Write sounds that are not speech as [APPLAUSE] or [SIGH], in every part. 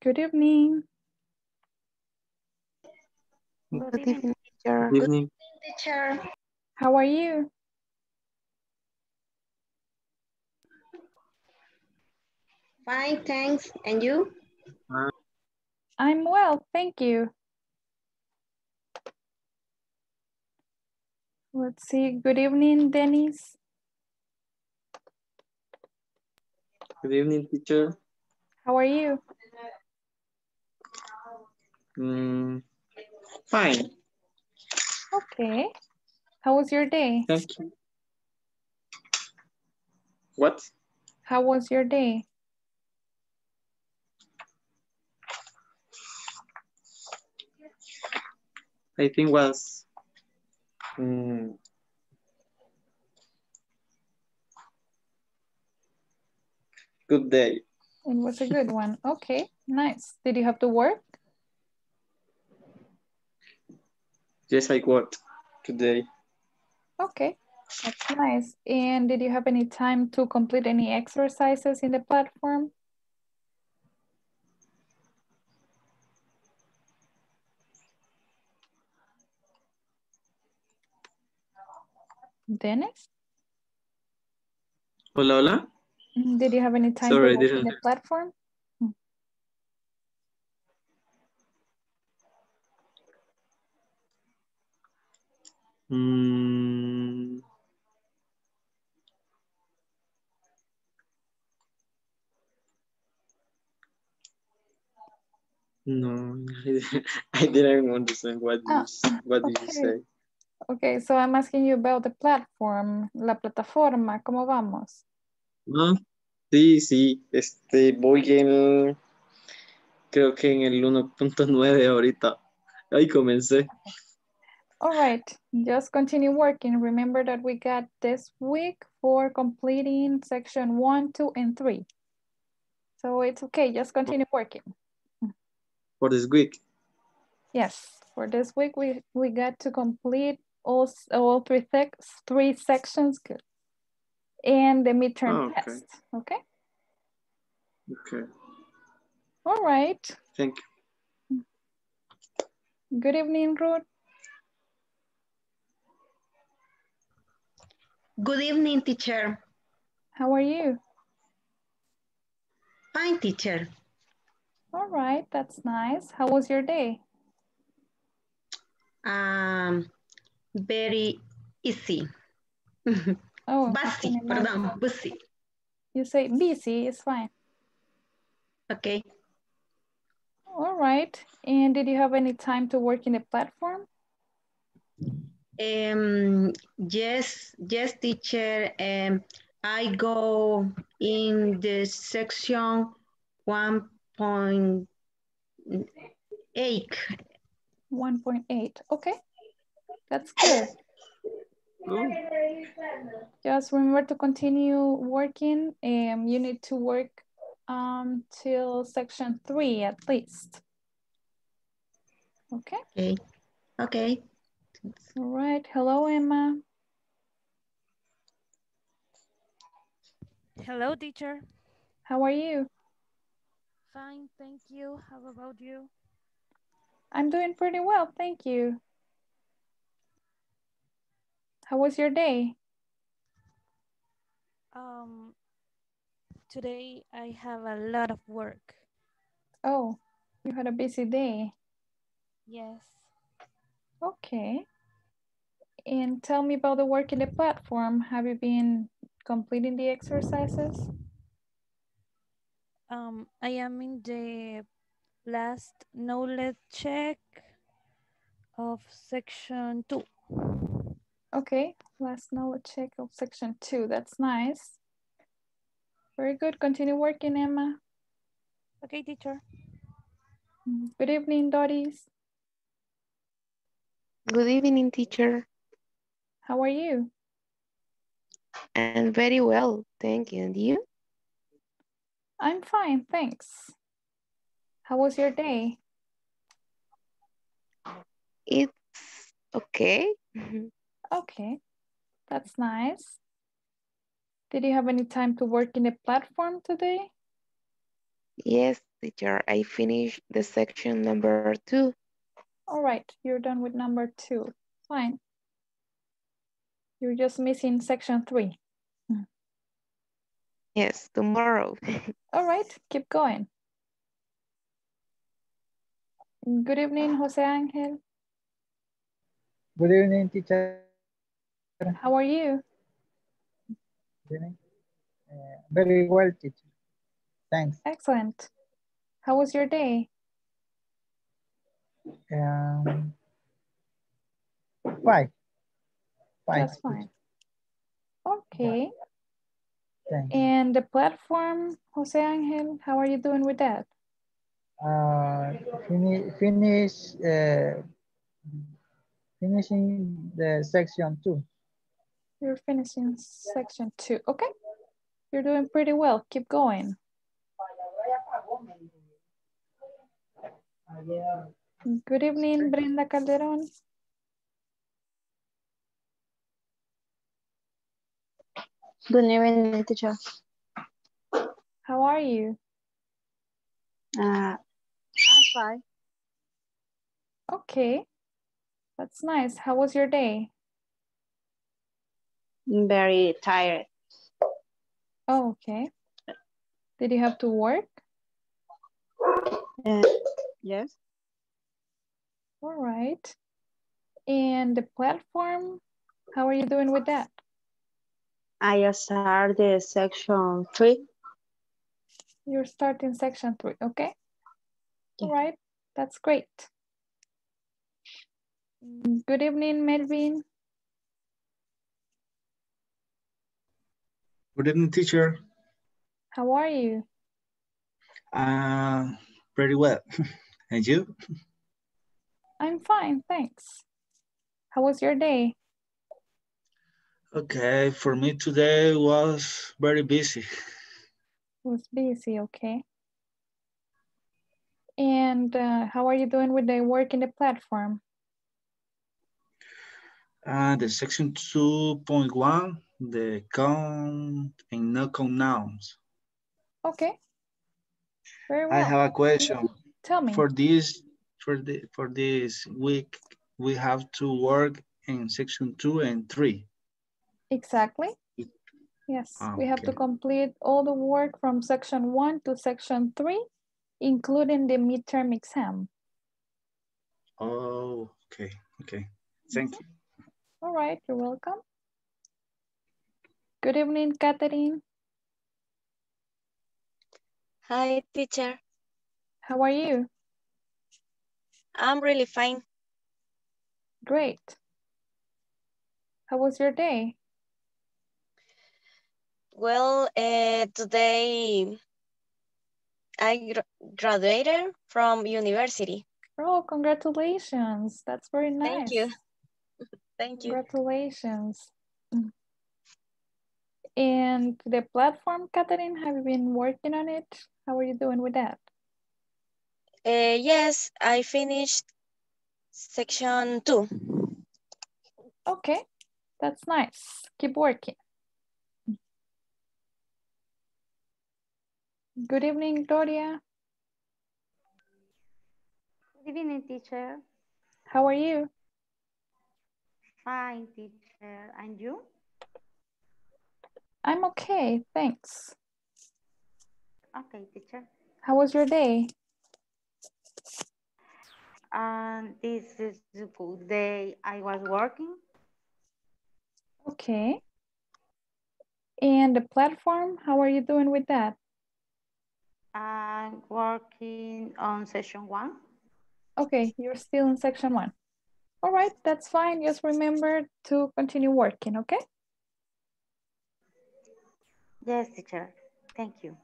Good evening. Good evening, teacher. Good evening. Teacher. How are you? Fine, thanks. And you? I'm well, thank you. Let's see. Good evening, Dennis. Good evening, teacher. How are you? Mm, fine. Okay. How was your day? Thank you. What? How was your day? I think was mm, good day. It was a good one. Okay, nice. Did you have to work? Yes, I worked today. Okay, that's nice. And did you have any time to complete any exercises in the platform? Dennis, Hola, hola. Mm, did you have any time Sorry, to in the platform? Mm, no, I didn't understand what you Ah, what did you okay. say. Okay, so I'm asking you about the platform, la plataforma, ¿cómo vamos? No, sí, sí, este, voy en, creo que en el 1.9 ahorita. Ahí comencé. All right, just continue working. Remember that we got this week for completing section one, two, and three. So it's okay, just continue working. For this week. Yes, for this week, we, we got to complete all, all three, sec three sections, good. And the midterm Oh, okay. test, okay? Okay, All right, thank you. good evening, Ruth. Good evening, teacher. How are you? Fine, teacher. All right, that's nice. How was your day? Um, very easy. [LAUGHS] Oh, Busy, perdón, busy. You say busy, it's fine. Okay. All right. And did you have any time to work in the platform? Um, yes, yes, teacher. Um, I go in the section 1.8. 1.8. Okay. That's good. Just remember to continue working. Um, you need to work um, till section three at least. Okay. Okay. Okay. All right. Hello, Emma. Hello, teacher. How are you? Fine, thank you. How about you? I'm doing pretty well. Thank you. How was your day? Um, today I have a lot of work. Oh, you had a busy day. Yes. Okay. And tell me about the work in the platform. Have you been completing the exercises? Um, I am in the last knowledge check of section two. Okay, last knowledge check of section two. That's nice. Very good. Continue working, Emma. Okay, teacher. Good evening, Doris. Good evening, teacher. How are you? And very well, thank you. And you? I'm fine, thanks. How was your day? It's okay. [LAUGHS] Okay, that's nice. Did you have any time to work in the platform today? Yes, teacher. I finished the section number two. All right, you're done with number two. Fine. You're just missing section three. Yes, tomorrow. [LAUGHS] All right, keep going. Good evening, Jose Angel. Good evening, teacher. How are you? Good evening. Uh, very well, teacher. Thanks. Excellent. How was your day? Um, fine. Fine. Just fine. Okay. And the platform, Jose Angel, how are you doing with that? Uh, fini finish, uh, finishing the section two. You're finishing section two. Okay. You're doing pretty well. Keep going. Good evening, Brenda Calderon. Good evening, teacher. How are you? Uh, I'm fine. Okay. That's nice. How was your day? Very tired. Oh, okay. Did you have to work? Uh, yes. All right. And the platform, how are you doing with that? I just started section three. You're starting section three, okay? All Yeah. right, that's great. Good evening, Melvin. Good evening, teacher. How are you? Uh, pretty well. [LAUGHS] And you? I'm fine, thanks. How was your day? Okay, for me today was very busy. Was busy, okay. And uh, how are you doing with the work in the platform? Uh, the section 2.1, the count and no count nouns. Okay. Very well. I have a question. Tell me. For this, for the for this week, we have to work in section two and three. Exactly. Yes, we have to complete all the work from section one to section three, including the midterm exam. Oh, okay, okay. Thank you. All right, you're welcome. Good evening, Catherine. Hi, teacher. How are you? I'm really fine. Great. How was your day? Well, uh, today I gr graduated from university. Oh, congratulations. That's very nice. Thank you. [LAUGHS] Thank you. Congratulations. And the platform, Catherine, have you been working on it? How are you doing with that? Uh, yes, I finished section two. Okay, that's nice. Keep working. Good evening, Gloria. Good evening, teacher. How are you? Fine, teacher. And you? I'm okay, thanks. Okay, teacher. How was your day? And this is the good day. I was working. Okay. And the platform, how are you doing with that? I'm working on session one. Okay, you're still in section one. All right, that's fine. Just remember to continue working, okay? Yes, teacher. Thank you.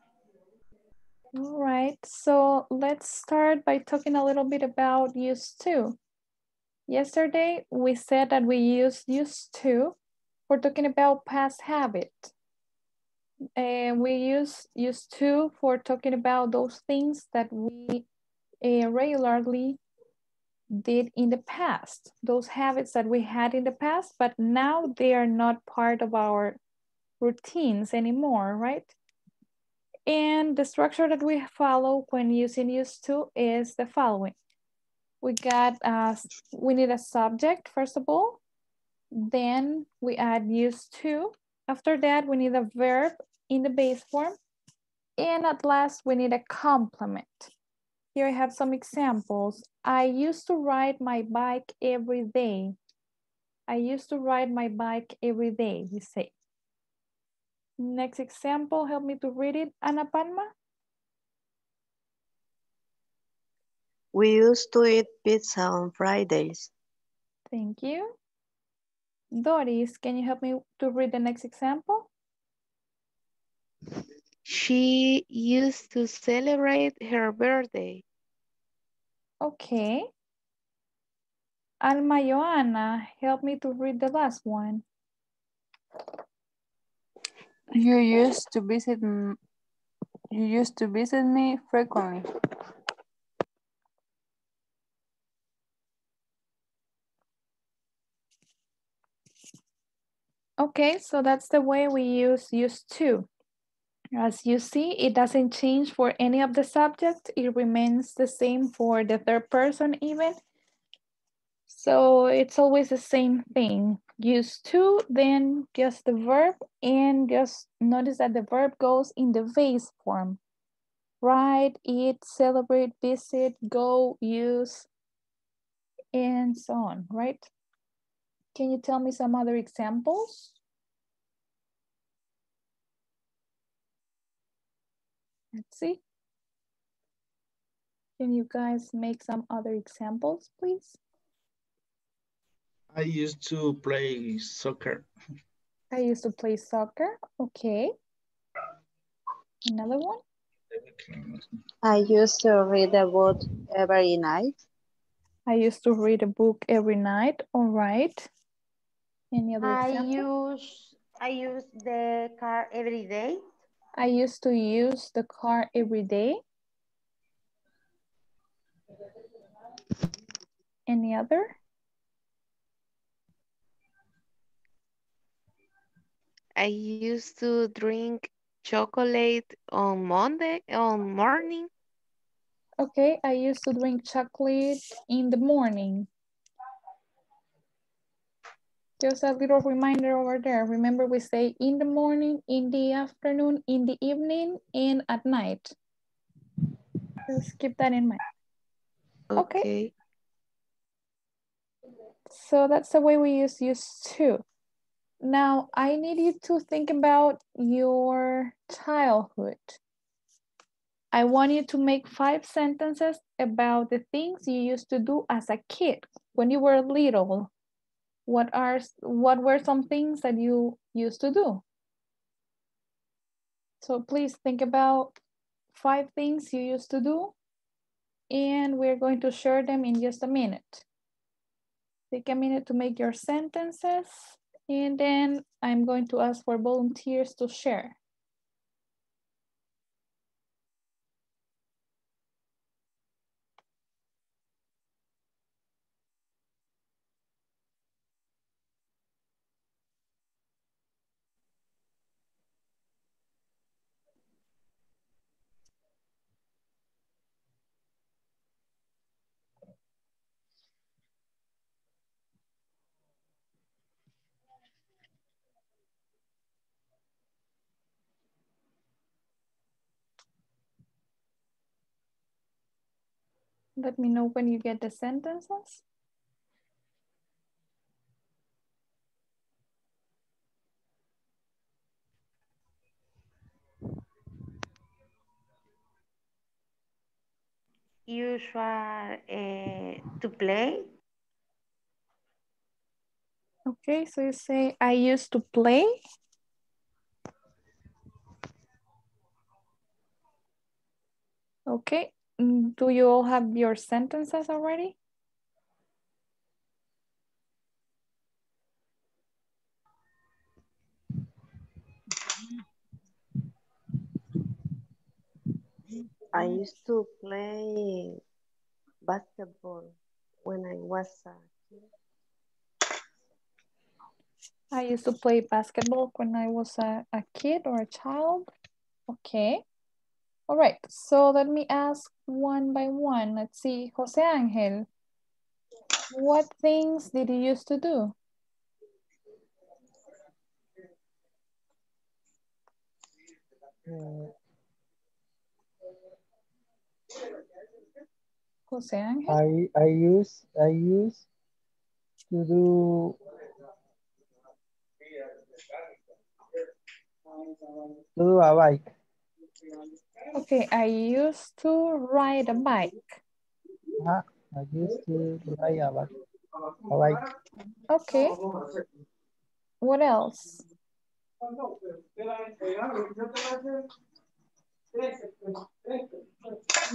All right, so let's start by talking a little bit about use to. Yesterday, we said that we used use to for talking about past habit. And we use use to for talking about those things that we uh, regularly did in the past, those habits that we had in the past, but now they are not part of our routines anymore, right? And the structure that we follow when using used to is the following. We got, uh, we need a subject, first of all. Then we add used to. After that, we need a verb in the base form. And at last, we need a complement. Here I have some examples. I used to ride my bike every day. I used to ride my bike every day, we say. Next example, help me to read it, Ana Palma. We used to eat pizza on Fridays. Thank you. Doris, can you help me to read the next example? She used to celebrate her birthday. Okay. Alma Joana, help me to read the last one. You used to visit you used to visit me frequently. Okay, so that's the way we use used to. As you see, it doesn't change for any of the subjects. It remains the same for the third person even. So it's always the same thing. Use to, then just the verb, and just notice that the verb goes in the base form. Write, eat, celebrate, visit, go, use, and so on, right? Can you tell me some other examples? Let's see. Can you guys make some other examples, please? I used to play soccer. I used to play soccer. Okay. Another one? I used to read a book every night. I used to read a book every night. All right. Any other I example? use I use the car every day. I used to use the car every day. Any other? I used to drink chocolate on Monday, on morning. Okay, I used to drink chocolate in the morning. Just a little reminder over there. Remember we say in the morning, in the afternoon, in the evening, and at night. Just keep that in mind. Okay. Okay. So that's the way we use used to. Now I need you to think about your childhood. I want you to make five sentences about the things you used to do as a kid when you were little. What are what were some things that you used to do? So please think about five things you used to do and we're going to share them in just a minute. Take a minute to make your sentences and then I'm going to ask for volunteers to share. Let me know when you get the sentences. Usual uh, to play. Okay, so you say, I used to play. Okay, Mm, do you all have your sentences already? I used to play basketball when I was a kid. I used to play basketball when I was a, a kid or a child. Okay. All right, so let me ask one by one. Let's see, Jose Angel, what things did you used to do? Jose Angel? I I use I use to do to do a bike. Okay, I used to ride a bike. Uh, I used to ride a bike. A bike. Okay. What else?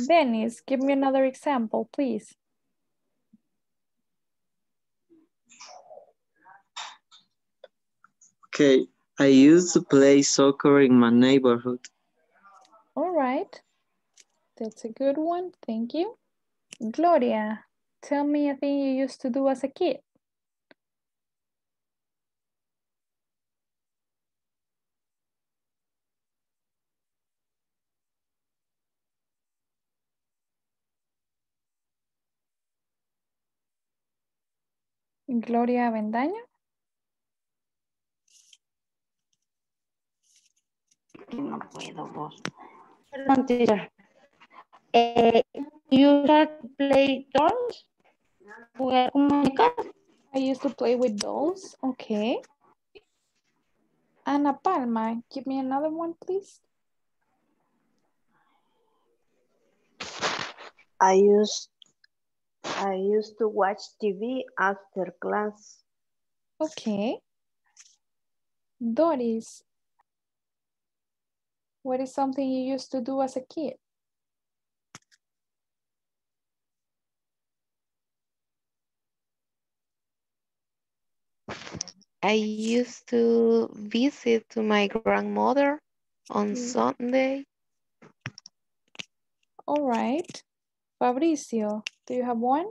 Dennis, give me another example, please. Okay, I used to play soccer in my neighborhood. All right. That's a good one. Thank you. Gloria, tell me a thing you used to do as a kid. Gloria Avendaño. No puedo vos. Perdón, teacher. Eh, you start to play dolls? Jugar con muñecas? I used to play with dolls. Okay. Ana Palma, give me another one, please. I used I used to watch TV after class. Okay. Doris, what is something you used to do as a kid? I used to visit to my grandmother on Mm. Sunday. All right. Fabricio, do you have one?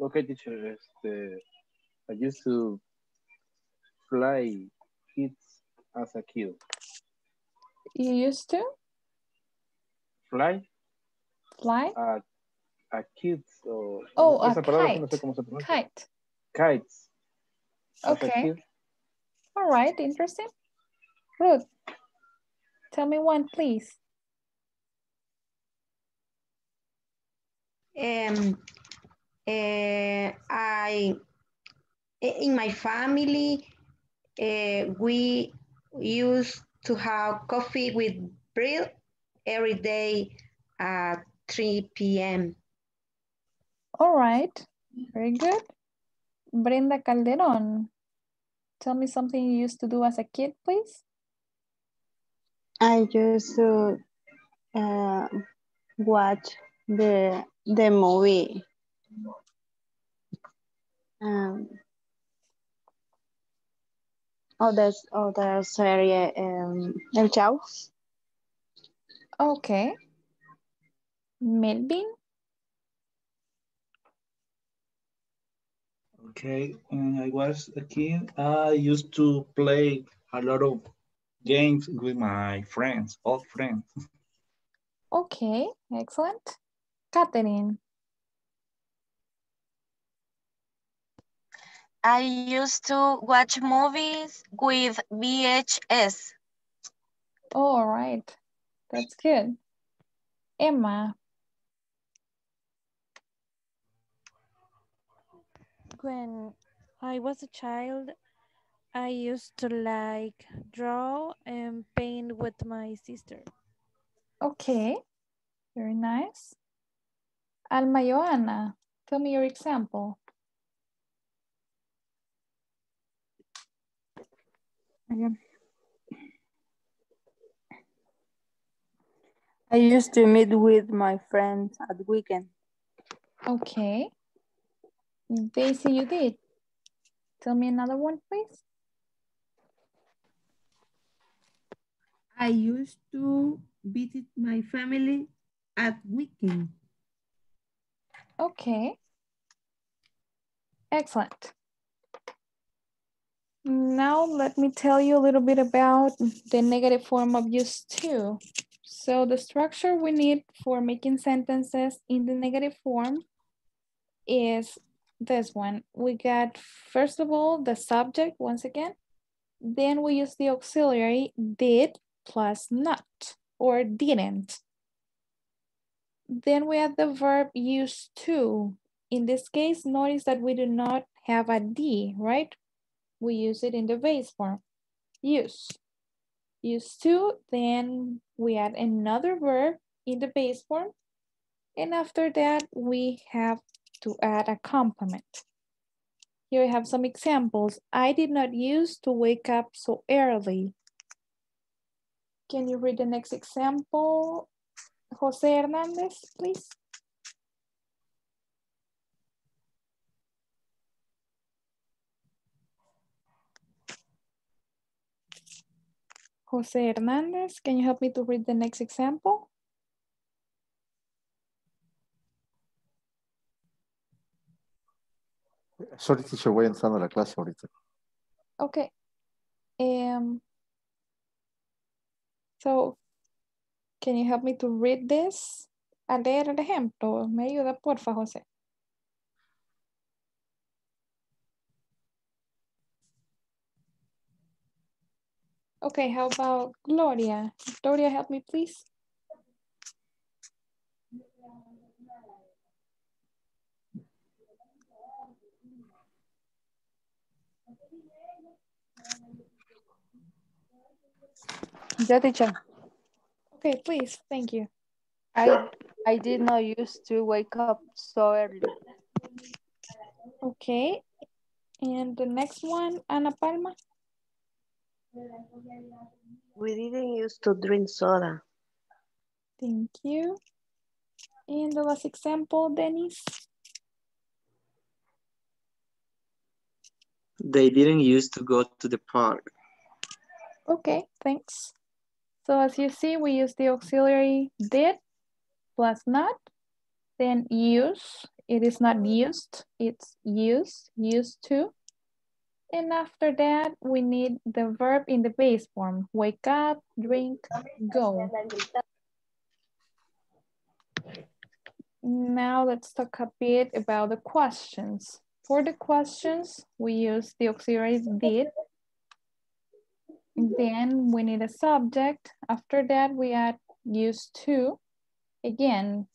Okay, teacher. Este, I used to fly kids as a kid. You used to Fly fly? a, a kids o Oh, a esa palabra no sé kite. cómo se. Kite. Kites. Okay. All right, interesting. Ruth, tell me one, please. Um, eh, I, in my family, eh, we used to have coffee with bread every day at 3 p.m. All right, very good. Brenda Calderon, tell me something you used to do as a kid, please. I used to uh, watch the the movie. Um, other other serie um, El Chavo. Okay. Melvin, Okay, when I was a kid, I used to play a lot of games with my friends, old friends. okay, excellent. Catherine, I used to watch movies with VHS. Oh, all right, that's good. Emma, When I was a child, I used to like draw and paint with my sister. okay, very nice. Alma Joana, tell me your example. Okay. I used to meet with my friends at weekend. Okay. Daisy, you did. Tell me another one, please. I used to visit my family at weekend. Okay. Excellent. Now let me tell you a little bit about the negative form of use to. So the structure we need for making sentences in the negative form is this one. We got, first of all, the subject once again. Then we use the auxiliary did plus not or didn't. Then we have the verb used to. In this case, notice that we do not have a D, right? We use it in the base form, use. Used to, then we add another verb in the base form. And after that, we have to add a complement. Here we have some examples. I did not use to wake up so early. Can you read the next example? Jose Hernandez, please. Jose Hernandez, can you help me to read the next example? Sorry, teacher, voy entrando a la clase ahorita. Okay. Um, so, can you help me to read this? A leer el ejemplo. ¿Me ayuda, porfa, José? Okay, how about Gloria? Gloria, help me, please. Yeah, teacher. Okay, please, thank you. I I did not used to wake up so early. Okay, and the next one, Ana Palma. We didn't used to drink soda. Thank you. And the last example, Dennis. They didn't used to go to the park. Okay, thanks. So as you see, we use the auxiliary did plus not, then use. It is not used, it's used, used to. And after that, we need the verb in the base form. Wake up, drink, go. Now let's talk a bit about the questions. For the questions, we use the auxiliary did. Then we need a subject. After that, we add used to. Again,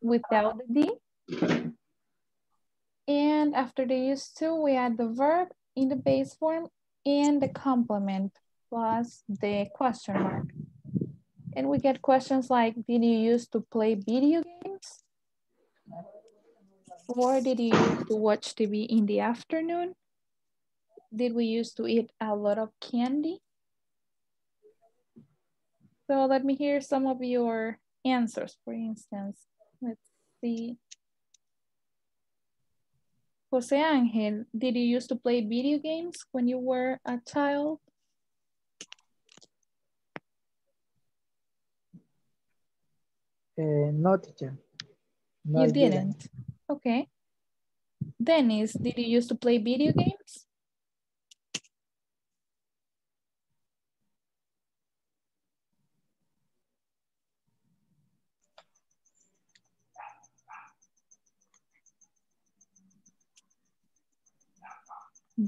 without the D. And after the used to, we add the verb in the base form and the complement plus the question mark. And we get questions like, did you used to play video games? Or did you used to watch TV in the afternoon? Did we used to eat a lot of candy? So let me hear some of your answers, for instance. Let's see. Jose Angel, did you used to play video games when you were a child? Uh, no, teacher. No, you I didn't. Okay. Dennis, did you used to play video games?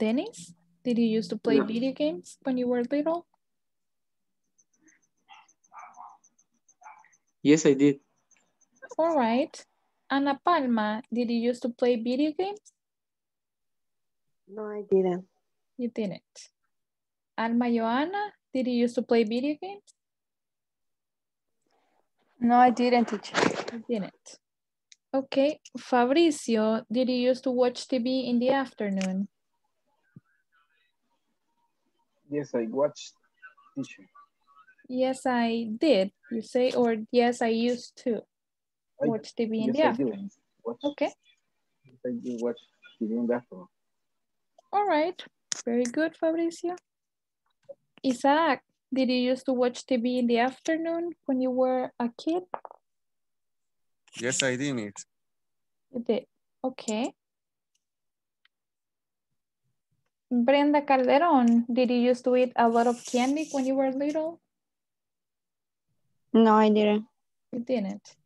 Dennis, did you used to play Yeah. video games when you were little? Yes, I did. All right. Ana Palma, did you used to play video games? No, I didn't. You didn't. Alma Joana, did you used to play video games? No, I didn't, teacher. You didn't. Okay. Fabricio, did you used to watch TV in the afternoon? Yes, I watched teacher. Yes, I did. You say, or yes, I used to I- watch TV in yes, the afternoon. didn't. Okay. yes, I did watch TV in the afternoon. All right. Very good, Fabricio. Isaac, did you used to watch TV in the afternoon when you were a kid? Yes, I did it. You did. Okay. Brenda Calderon, did you used to eat a lot of candy when you were little? No, I didn't. You didn't.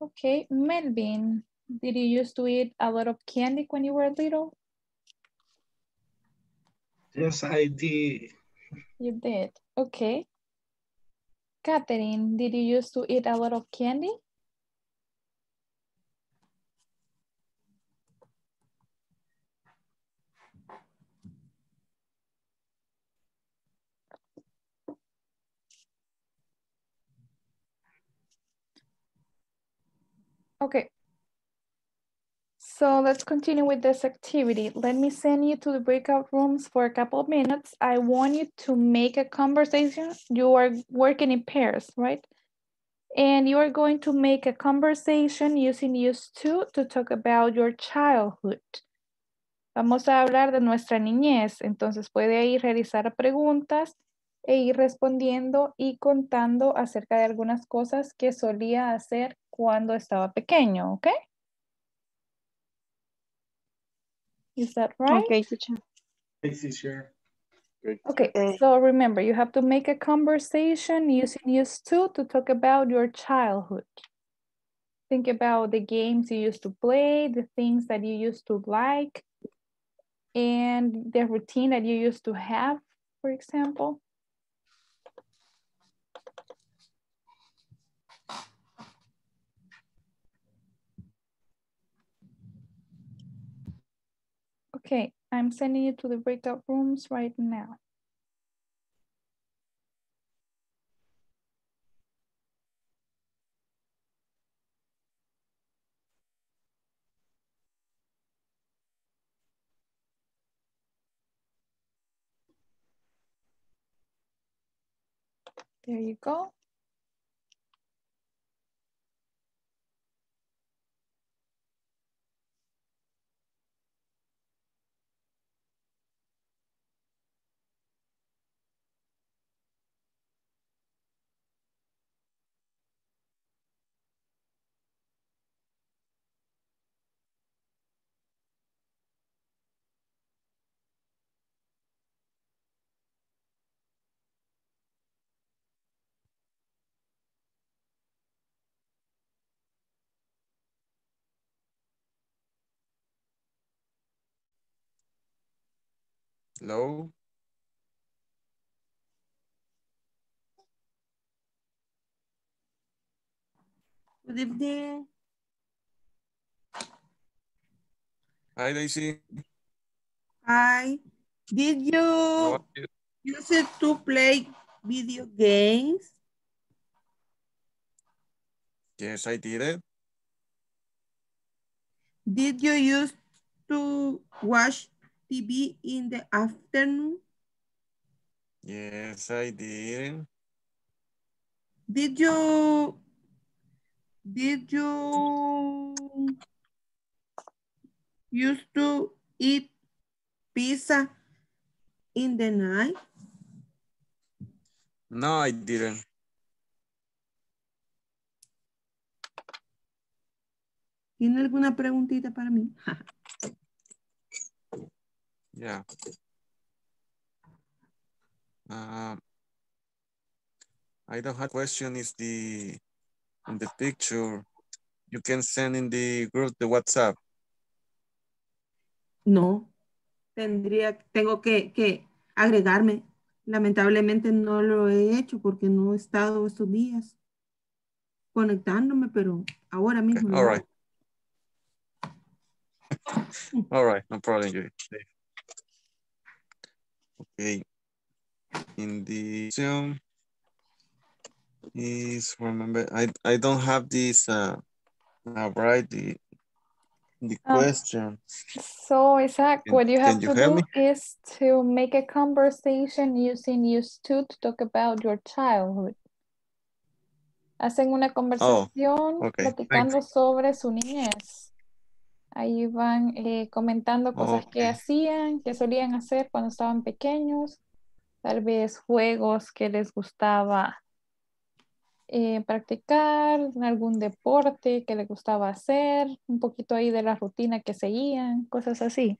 Okay, Melvin, did you used to eat a lot of candy when you were little? Yes, I did. You did. Okay. Catherine, did you used to eat a lot of candy? Okay. So let's continue with this activity. Let me send you to the breakout rooms for a couple of minutes. I want you to make a conversation. You are working in pairs, right? And you are going to make a conversation using use to to talk about your childhood. Vamos a hablar de nuestra niñez. Entonces puede ahí realizar preguntas e ir respondiendo y contando acerca de algunas cosas que solía hacer cuando estaba pequeño, ¿ok? Is that right? Okay, teacher. Yes, teacher. Okay, eh. so remember, you have to make a conversation using used to to talk about your childhood. Think about the games you used to play, the things that you used to like, and the routine that you used to have, for example. Okay, I'm sending you to the breakout rooms right now. There you go. Hello? Good evening. Hi, Daisy. Hi. Did you you? use it to play video games? Yes, I did it. Did you use to watch TV in the afternoon? Yes, I did. Did you did you used to eat pizza in the night? No, I didn't. ¿Tiene alguna preguntita para mí? [LAUGHS] Yeah. Um, I don't have question is the in the picture. You can send in the group the WhatsApp. No. Tendría, tengo que, que agregarme. Lamentablemente no lo he hecho porque no he estado estos días conectándome, pero ahora mismo. All lo right. [LAUGHS] All right, no problem. Judy. Okay. In the Zoom is remember I I don't have this uh, uh right the the Um, question. So Isaac, Can- what you have you to do me? is to make a conversation using use to to talk about your childhood. Hacen una conversación okay, platicando sobre su niñez. Ahí van eh, comentando cosas que Okay. hacían, que solían hacer cuando estaban pequeños, tal vez juegos que les gustaba eh, practicar, algún deporte que les gustaba hacer, un poquito ahí de la rutina que seguían, cosas así.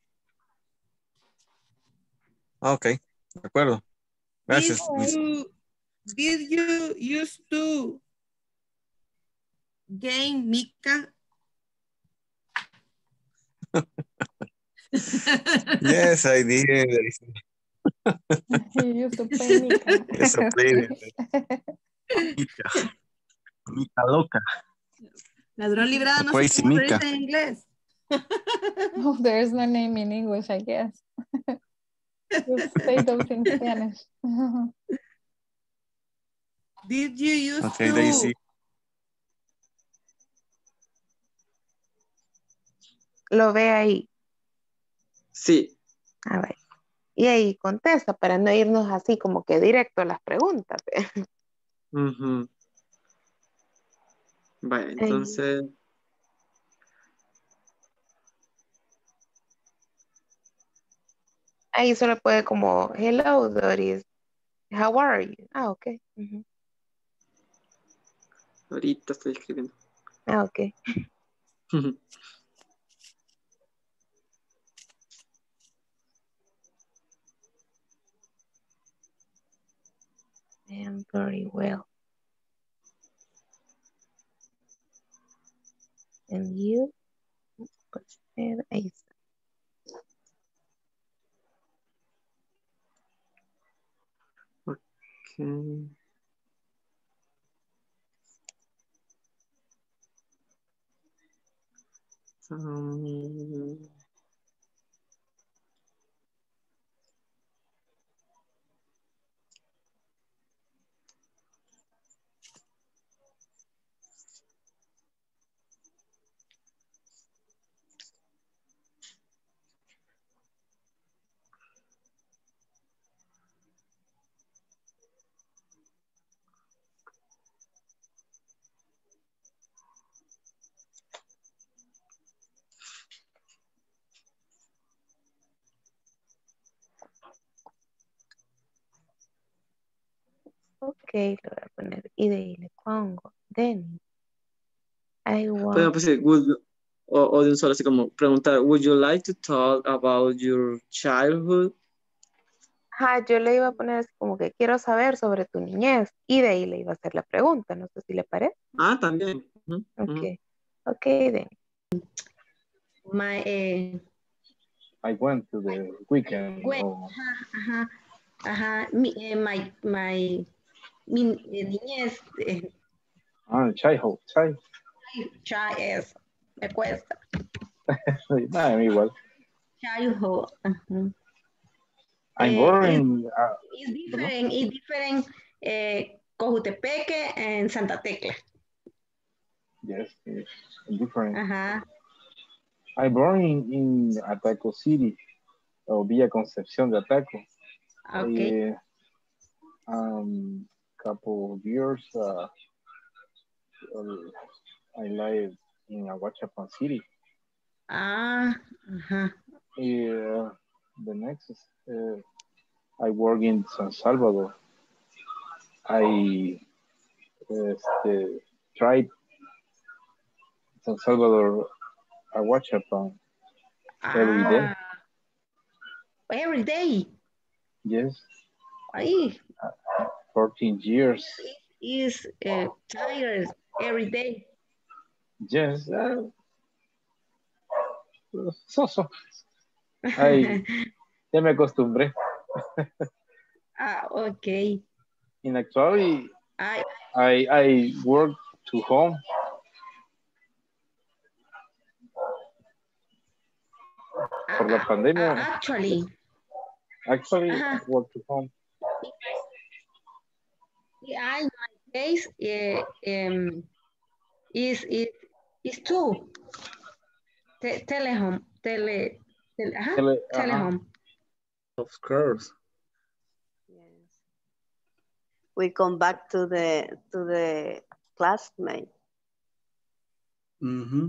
Ah, ok, de acuerdo. Gracias. Did you, did you used to game Mika? Yes, I did. [LAUGHS] He used to play Mika. Yes, I played it. Mica. Mica loca. Ladrón librado, no sé Crazy cómo se dice en inglés. [LAUGHS] Oh, there is no name in English, I guess. Just say those in Spanish. [LAUGHS] Did you use Okay, to Lo ve ahí. Sí. A ver. Y ahí contesta para no irnos así como que directo a las preguntas. [LAUGHS] Ujú. Vale, entonces. Ahí solo puede como, hello Doris, how are you? Ah, ok. Ujú. Ahorita estoy escribiendo. Ah, ok. [LAUGHS] am very well. And you? Okay. Um, Ok, le voy a poner y de ahí le pongo. Then I want. Bueno, pues sí, would you- o, o de un solo así como preguntar, would you like to talk about your childhood? Ajá, yo le iba a poner así como que quiero saber sobre tu niñez y de ahí le iba a hacer la pregunta, no sé si le parece. Ah, también. Ujú, Ok, ujú. ok, then. My, eh, I went to the weekend. Gwen, or- ajá, ajá, ajá, mi, eh, my, my, mi eh, niñez, eh, ah, childhood, child. ya es, me cuesta, [LAUGHS] igual. childhood, ajá. I'm Eh, born in, uh, Es diferente, es diferente, eh, Cojutepeque en Santa Tecla, yes, it's different. ajá, I'm born in, in Ataco City, or Villa Concepción de Ataco. ok, Eh, um, couple of years, uh, uh, I live in Ahuachapán City. ah, ajá, Uh, the next, uh, I work in San Salvador. I este, tried San Salvador, Ahuachapán every day. ah, every day. Every day? Yes, ahí, 14 years. is eh, tired every day, Yes, uh, so so. [LAUGHS] Ay, ya me acostumbré. ah, ok, In actually, I, I I work to home. Por la pandemia, ah, actually, actually Ajá. I work to home. Yeah, in my case, eh, um, is is is two. Te telehome, tele, tele, ajá, Tele- ajá. telehome. Of course. Yes. We come back to the to the classmate. Mm-hmm.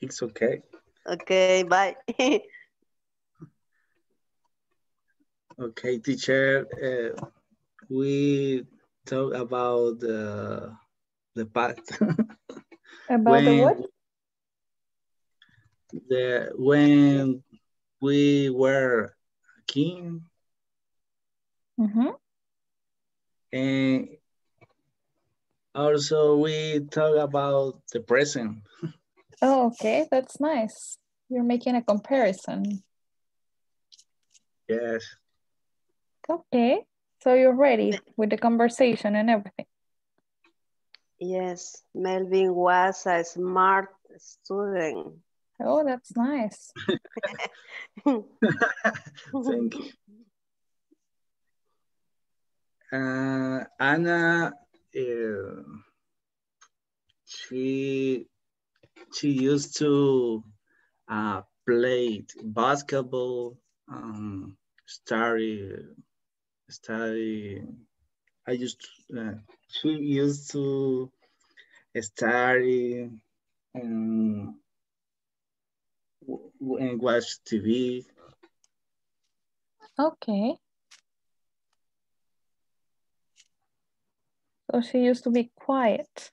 It's okay. Okay, bye. [LAUGHS] Okay, teacher. Uh, we talk about the the past. [LAUGHS] About the what? The when we were king, Mm -hmm. And also we talk about the present. [LAUGHS] Oh, okay, that's nice. You're making a comparison. Yes. Okay, so you're ready with the conversation and everything. Yes, Melvin was a smart student. Oh, that's nice. [LAUGHS] Thank you. Uh, Anna, uh, she she used to uh, play basketball, um, study, study. I used uh, she used to study and, w- and watch TV. Okay. So she used to be quiet.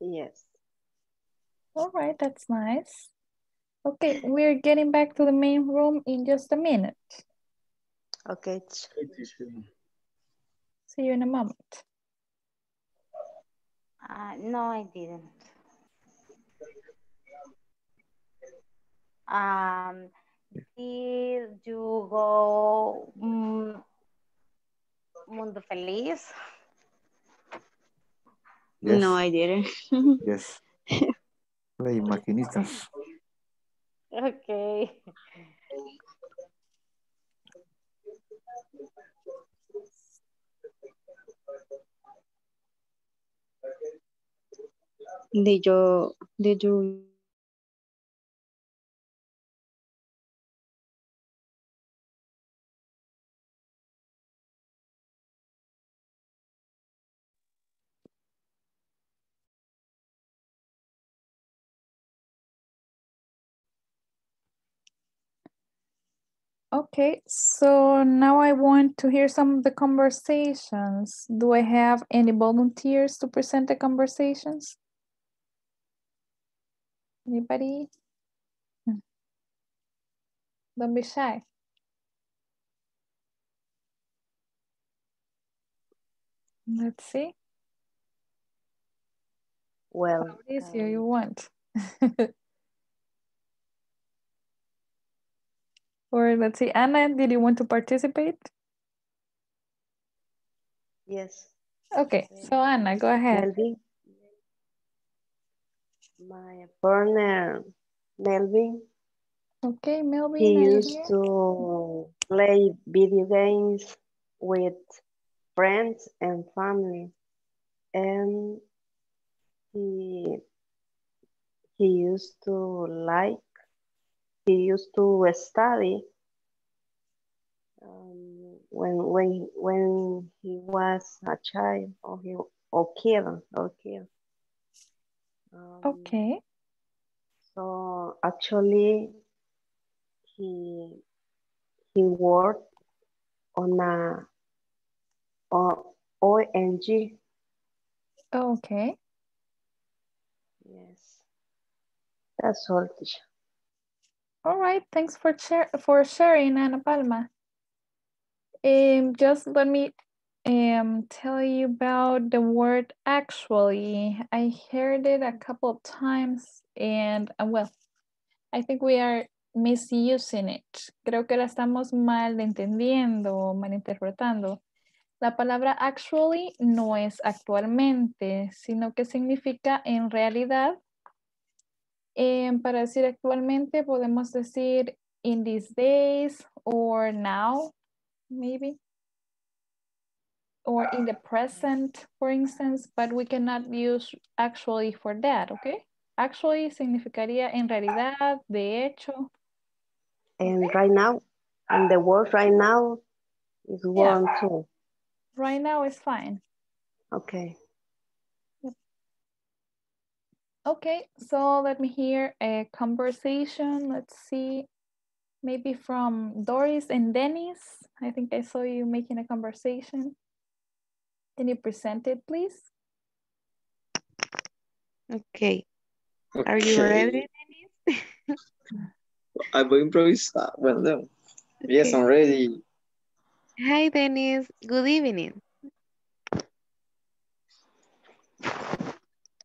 Yes. All right, that's nice. Okay, we're getting back to the main room in just a minute. Okay. See you in a moment. Uh, no, I didn't. Um, did you go mm, Mundo Feliz? Yes. No, I didn't. [LAUGHS] Yes. Play maquinitas. Okay. Did you did you Okay, so now I want to hear some of the conversations. Do I have any volunteers to present the conversations? Anybody? Hmm. Don't be shy. Let's see. Well, what is Mauricio, you want? [LAUGHS] Or let's see, Anna, did you want to participate? yes. Okay, so Anna, go ahead. Melvin. My partner, Melvin, Okay, Melvin, he used to play video games with friends and family. And he, he used to like, he used to study um, when, when, when he was a child or he, or kid, or kid. Um, Okay, So actually, he he worked on a o- ONG. okay. Yes, that's all. teacher. All right, thanks for share for sharing, Ana Palma. Um, just let me um tell you about the word actually. I heard it a couple of times and uh, well, I think we are misusing it. Creo que la estamos mal entendiendo, malinterpretando. La palabra actually no es actualmente, sino que significa en realidad. Em, para decir actualmente podemos decir in these days or now, maybe. Or in the present, for instance, but we cannot use actually for that, okay? Actually significaría en realidad, de hecho. And right now, and the word right now is Yeah. one too. Right now is fine. Okay. Okay, so let me hear a conversation. Let's see, maybe from Doris and Dennis. I think I saw you making a conversation. Can you present it, please? Okay. Are you ready, ready? [LAUGHS] I voy a improvisar. Ah, bueno, no. Yes, I'm ready. Hi, Dennis. Good evening.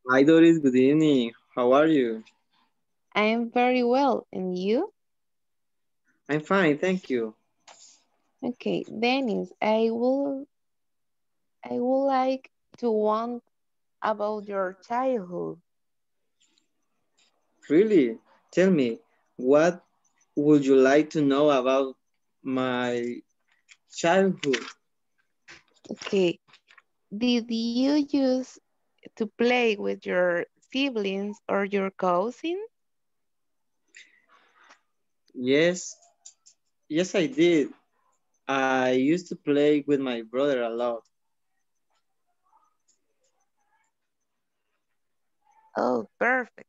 Hi, Doris. Good evening. How are you? I am very well. And you? I'm fine, thank you. Okay, Dennis, I will I would like to want about your childhood. Really? Tell me, what would you like to know about my childhood? Okay. Did you use to play with your siblings or your cousins? Yes, yes, I did. I used to play with my brother a lot. Oh, perfect.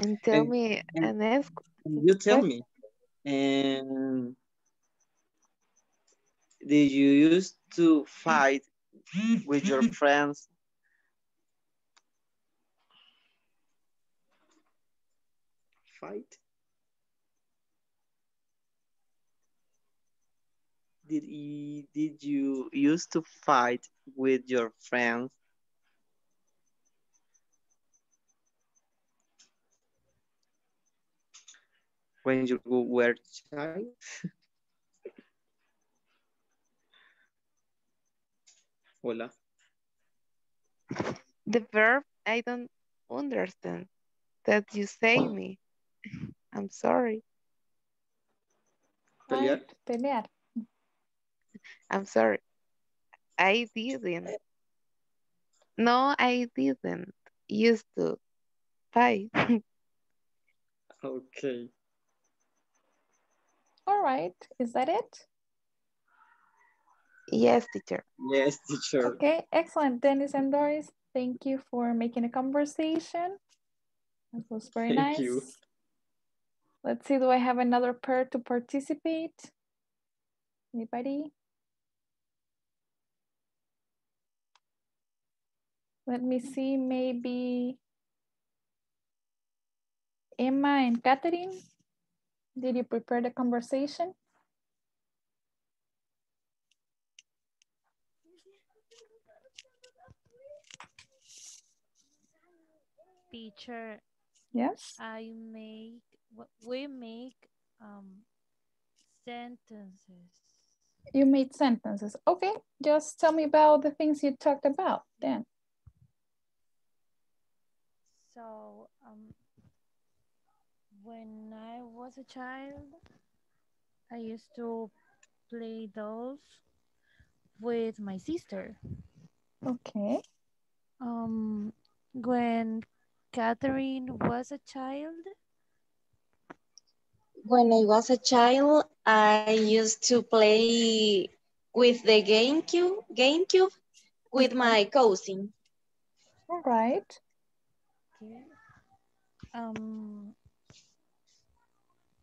And tell And, me, and, and you tell me, and did you used to fight with your [LAUGHS] friends? Fight? Did you, did you used to fight with your friends? when you were child? Hola. The verb I don't understand that you say me. I'm sorry. Pelear? Pelear. I'm sorry. I didn't. No, I didn't. Used to fight. [LAUGHS] Okay. All right. Is that it? Yes, teacher. Yes, teacher. Okay, excellent. Dennis and Doris, thank you for making a conversation. That was very Thank nice. you. Let's see, do I have another pair to participate? Anybody? Let me see, maybe Emma and Catherine. Did you prepare the conversation? Teacher, Yes. I make, we make um, sentences. You made sentences. Okay, just tell me about the things you talked about then. So, um, when I was a child, I used to play dolls with my sister. Okay. Um, when Catherine was a child, When I was a child, I used to play with the GameCube, GameCube with my cousin. All right. okay. Um,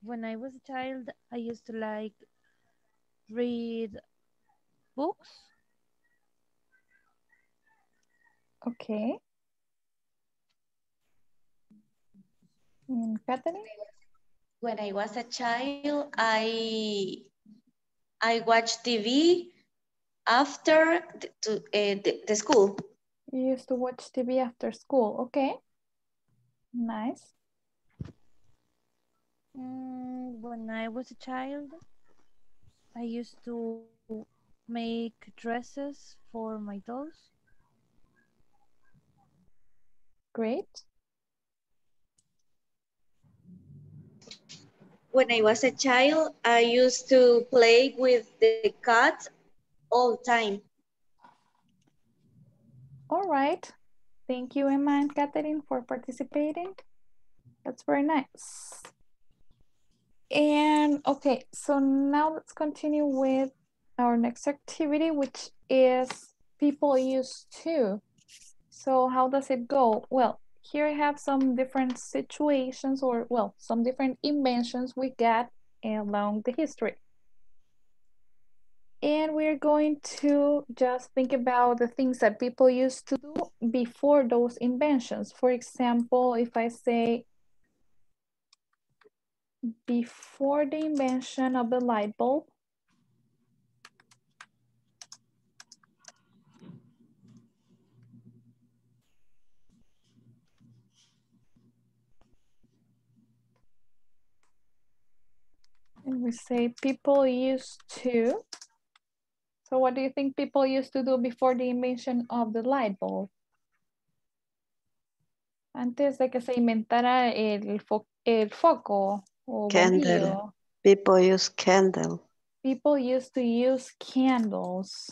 when I was a child, I used to like read books. Okay. Catherine? When I was a child, I I watched TV after the, to, uh, the, the school. You used to watch TV after school. Okay. Nice. Mm, when I was a child, I used to make dresses for my dolls. Great. When I was a child, I used to play with the cat all the time. All right. Thank you, Emma and Catherine, for participating. That's very nice. And okay, so now let's continue with our next activity, which is people use to. So how does it go? Well, here I have some different situations or, well, some different inventions we got along the history. And we're going to just think about the things that people used to do before those inventions. For example, if I say before the invention of the light bulb, we say people used to. So what do you think people used to do before the invention of the light bulb? Antes de que se inventara el, fo el foco o Candle. bombillo, People use candle. people used to use candles.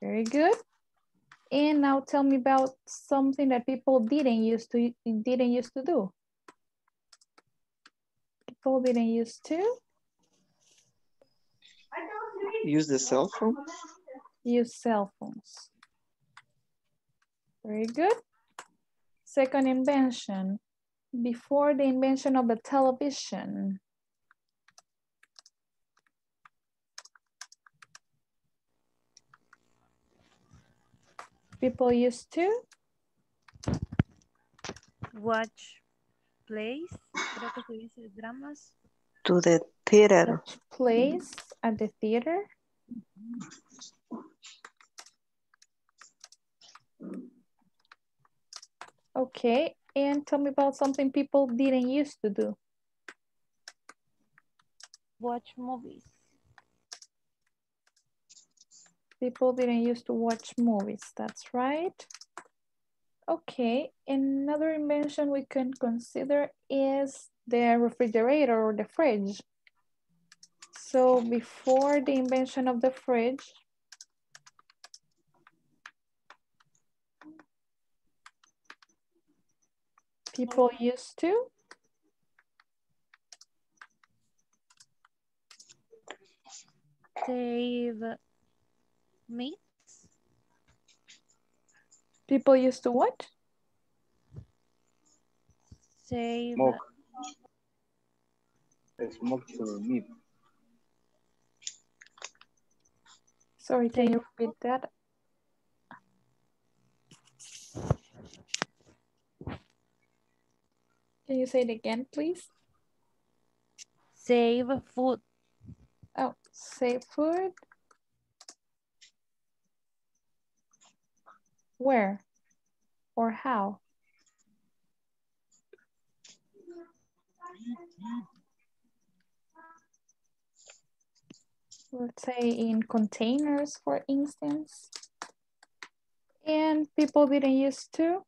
Very good. And now tell me about something that people didn't used to didn't used to do. People didn't used to Use the cell phone. use cell phones. Very good. Second invention, before the invention of the television. People used to Watch plays, creo que se dice dramas. To the theater. plays at the theater. Okay, and tell me about something people didn't used to do. Watch movies. People didn't used to watch movies, that's right. Okay, another invention we can consider is the refrigerator or the fridge. So before the invention of the fridge, people used to Save meat. people used to what? Save Smoke. Smoke to meat. Sorry, can you repeat that? Can you say it again, please? save food. Oh, save food. Where or how? Let's say in containers, for instance. And people didn't use to.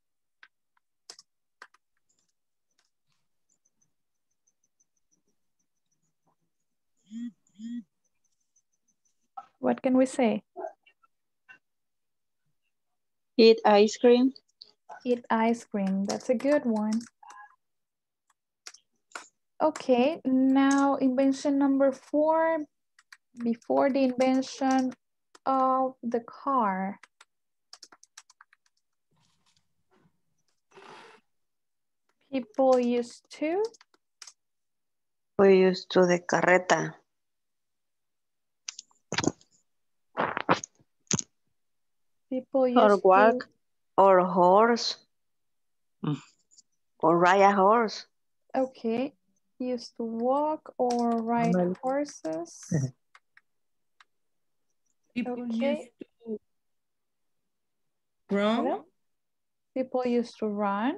What can we say? Eat ice cream. Eat ice cream. That's a good one. Okay, now invention number four, before the invention of the car. People used to, We used to the carreta. people used Or to, walk. Or horse. Mm. Or ride a horse. okay, used to walk or ride Well. horses. [LAUGHS] People Okay. used to run. People used to run.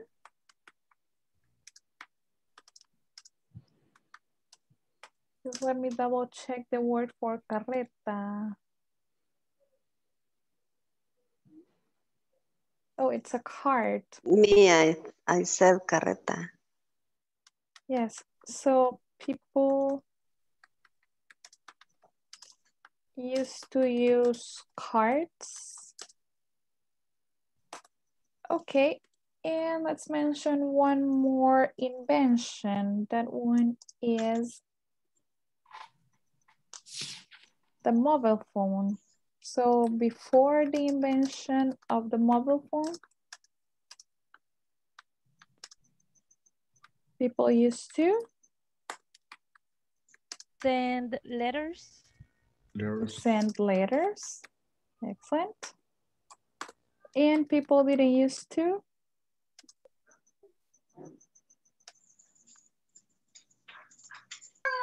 Just let me double check the word for carreta. Oh, it's a cart. Me, I, I said carreta. Yes, so people used to use cards. Okay, and let's mention one more invention. That one is the mobile phone. So before the invention of the mobile phone, people used to Send letters. To send letters. Excellent. And people didn't use to.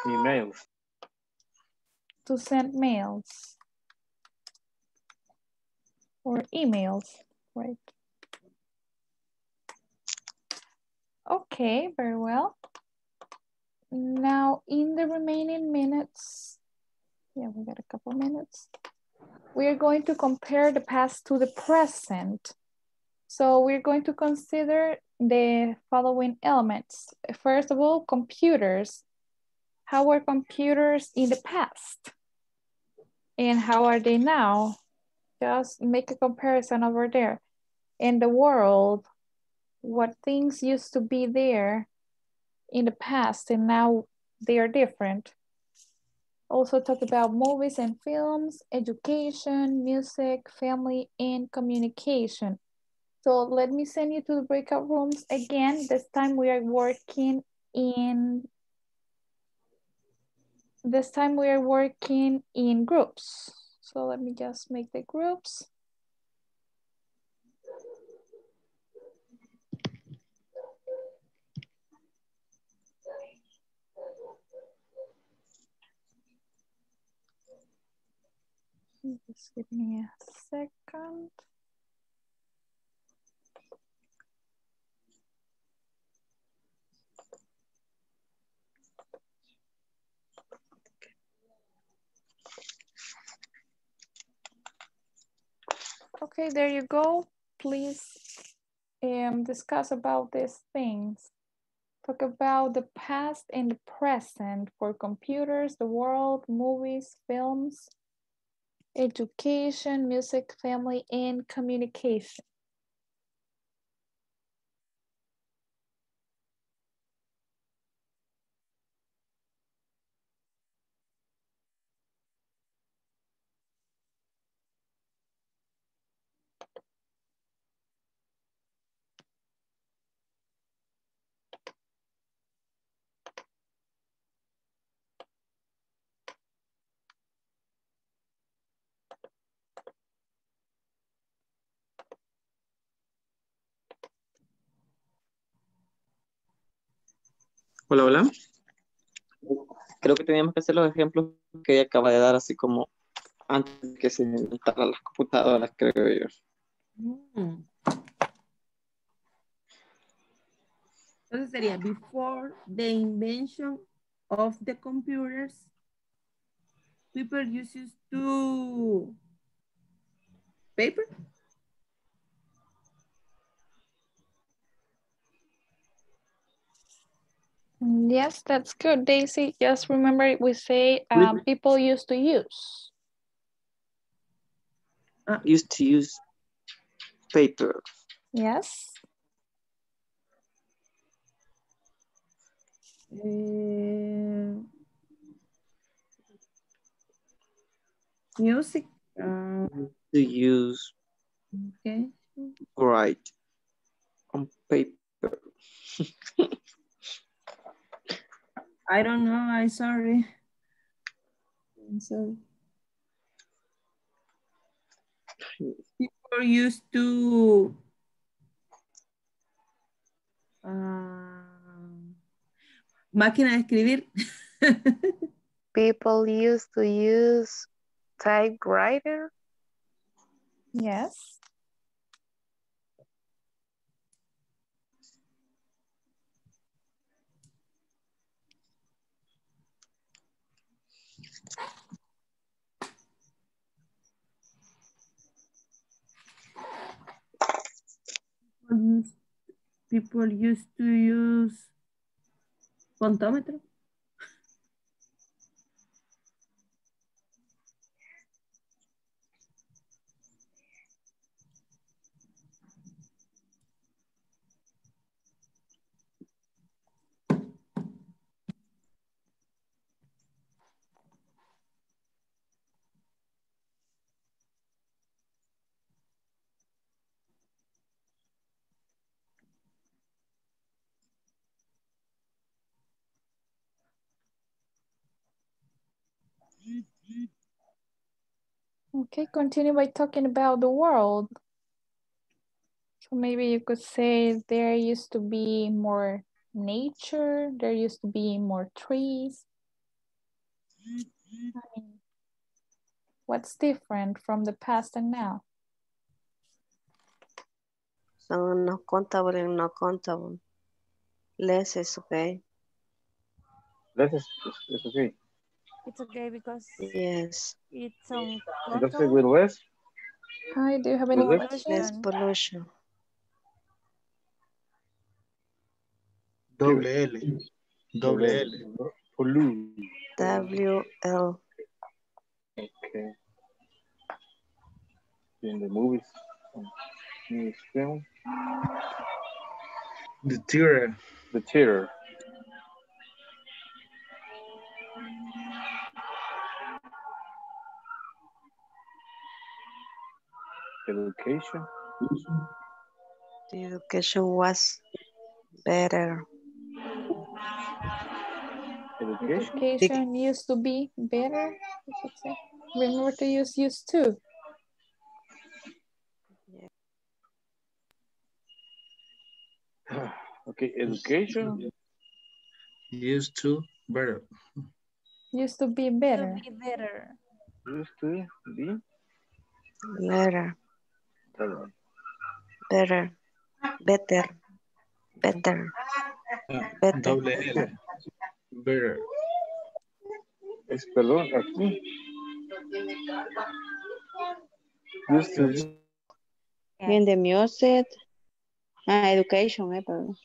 Emails. To send mails. Or emails, right? Okay, very well. Now in the remaining minutes, yeah, we got a couple minutes. We are going to compare the past to the present. So we're going to consider the following elements. First of all, computers. How were computers in the past? And how are they now? Just make a comparison over there. In the world, what things used to be there in the past and now they are different. Also talk about movies and films, education, music, family, and communication. So let me send you to the breakout rooms again. This time we are working in, this time we are working in groups. So let me just make the groups. Just give me a second. Okay, there you go. Please um, discuss about these things. Talk about the past and the present for computers, the world, movies, films, education, music, family, and communication. Hola, hola. Creo que teníamos que hacer los ejemplos que ella acaba de dar, así como antes de que se inventaran las computadoras, creo yo. Mm. Entonces sería before the invention of the computers, people used to paper. Yes, that's good, Daisy. Just remember we say um, people used to use. Used to use paper. Yes. Eh, music. uh, To use okay. Right. on paper. [LAUGHS] I don't know. I'm sorry. I'm sorry. People used to ah, máquina de escribir. [LAUGHS] People used to use typewriter. Yes. People used to use contómetro. Okay, continue by talking about the world. So maybe you could say there used to be more nature, there used to be more trees. I mean, what's different from the past and now? So not countable and not countable. Less is okay. Less is, is okay. It's okay because Yes. it's on. Entonces, with uncountable. less, Hi, do you have any with less, Less pollution. Doble L. Doble L. Pollute. W L. Okay. In the movies, movies film, The theater. the theater. Education. The education was better. Education. Education used to be better, you could say. Remember to use used to. [SIGHS] Okay, education. Used to better. Used to be To be better. Used to be Better. Better. Better. Better. Better. Ah, Better. doble L. Better. Es, perdón, aquí. In the music, ah, education, eh, perdón.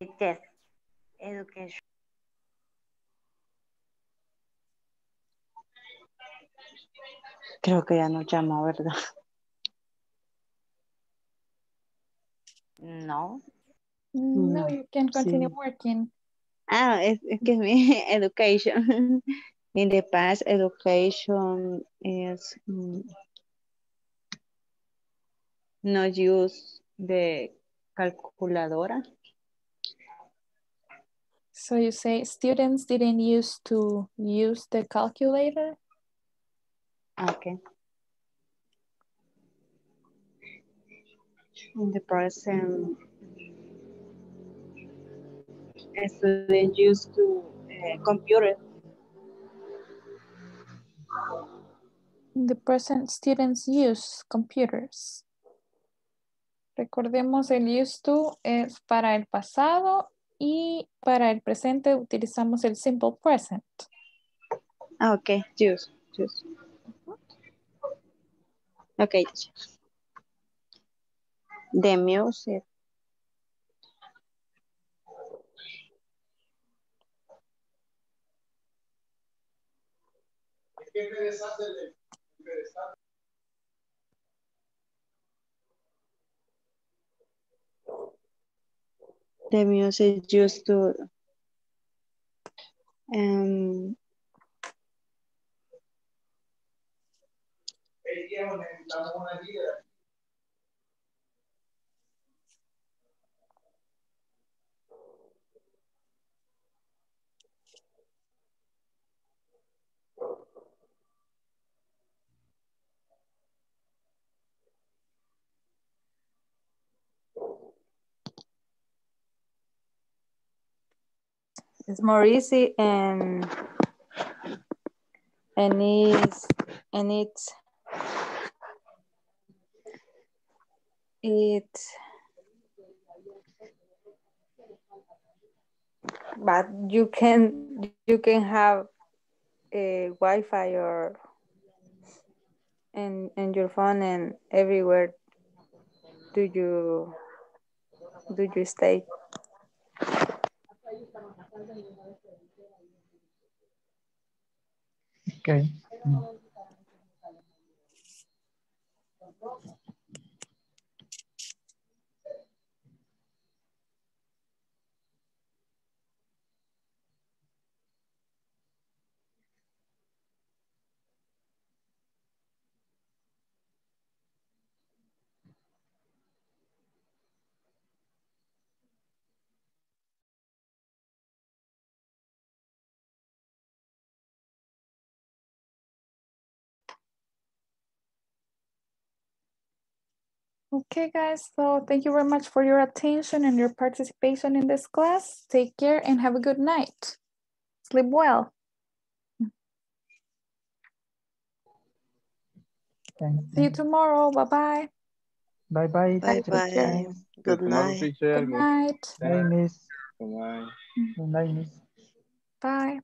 Yes, education. Creo que ya nos llamó, ¿verdad? No. No, Mm, you can continue sí. working. Ah, es, es que es mi [LAUGHS] education. In the past, education is mm, not use the calculadora. So you say students didn't used to use the calculator? Okay. In the present, students used to uh, computer. In the present, students use computers. Recordemos el used to es para el pasado y para el presente utilizamos el simple present. Ah, okay, use, use. Okay. The music. The music to um, It's more easy and and it's and it's it but you can you can have a Wi-Fi or in in your phone and everywhere do you do you stay Okay. Okay, guys, so thank you very much for your attention and your participation in this class. Take care and have a good night. Sleep well. Thank See you tomorrow. Bye-bye. Bye bye. Bye-bye. Good night. Good night. Good Bye, miss. Bye. Good night, miss. Bye.